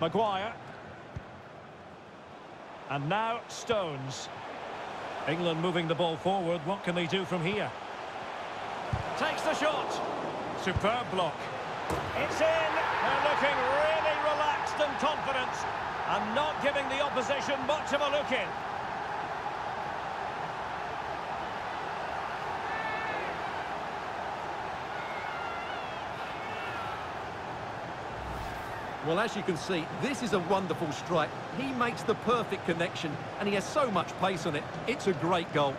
Maguire. And now Stones. England moving the ball forward. What can they do from here? Takes the shot. Superb block. It's in. They're looking really relaxed and confident. And not giving the opposition much of a look in. Well, as you can see, this is a wonderful strike. He makes the perfect connection, and he has so much pace on it. It's a great goal.